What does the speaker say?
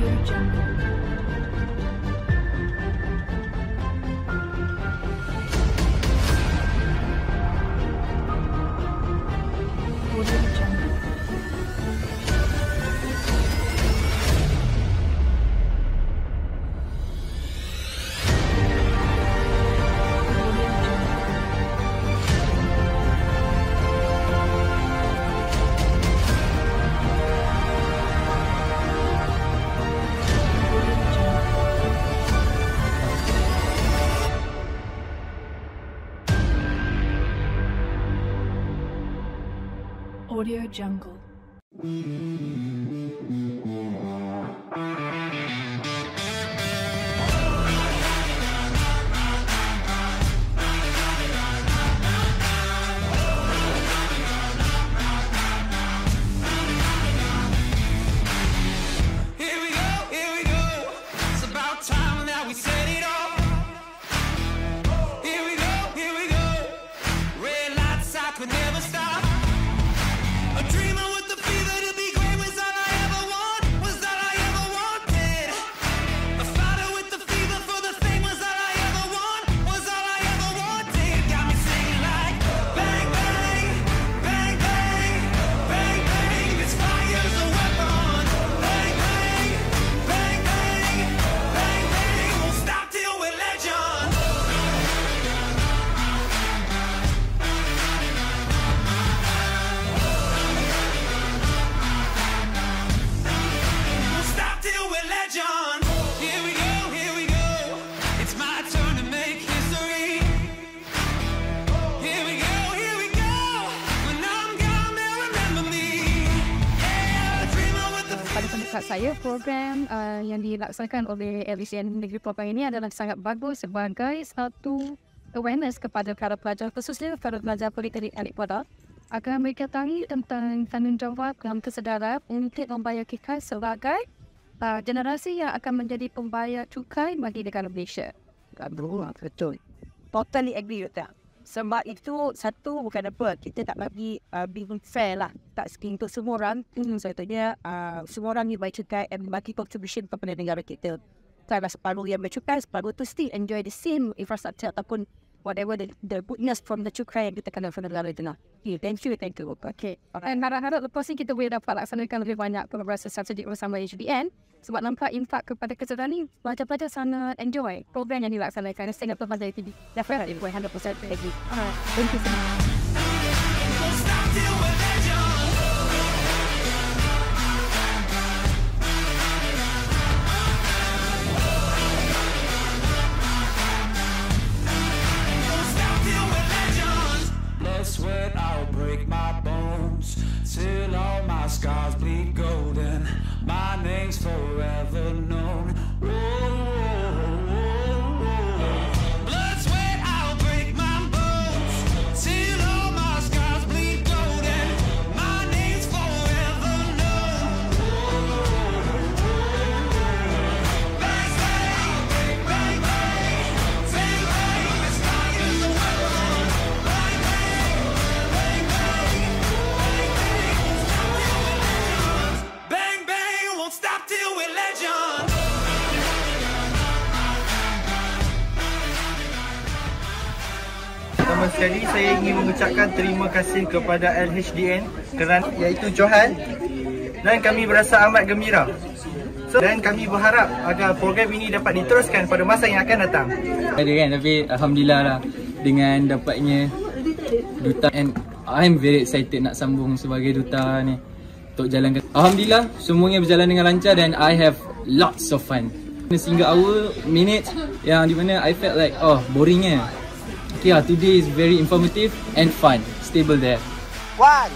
终于终。Audio Jungle. Pendapat saya program uh, yang dilaksanakan oleh LCN Negeri Pelopang ini adalah sangat bagus sebagai satu awareness kepada para pelajar khususnya para pelajar politeknik alik pada agar mereka tahu tentang tanggungjawab dan kesedaran untuk membayar cukai sebagai uh, generasi yang akan menjadi pembayar cukai bagi negara Malaysia. Betul. Totally agree with that. Sebab itu satu bukan apa kita tak bagi uh, being fair lah tak skin untuk semua orang mm. sebetulnya uh, semua orang ni bayar cukai and bagi contribution kepada negara kita kan separuh yang bercukai separuh tu still enjoy the same infrastructure ataupun whatever the, the goodness from the cukai yang kita kena from negara itu lah okay, thank you thank you Okay. Dan harap-harap lepas ni kita boleh dapat laksanakan lebih banyak kolaborasi strategik bersama HBN sebab nampak impak kepada kesedaran ni pelajar-pelajar sangat enjoy program yang dilaksanakan. Saya ingat pelajar TV. Definitely, 100% agree. Alright, thank you so much. Scars bleed golden. My name's forever known. Sekali saya ingin mengucapkan terima kasih kepada LHDN kerana iaitu Johan dan kami berasa amat gembira. So, dan kami berharap agar program ini dapat diteruskan pada masa yang akan datang. ada kan tapi alhamdulillah lah dengan dapatnya duta and I'm very excited nak sambung sebagai duta ni untuk jalankan alhamdulillah semuanya berjalan dengan lancar dan I have lots of fun single hour minute yang di mana I felt like oh boringnya okay lah today is very informative and fun. Stable there. One,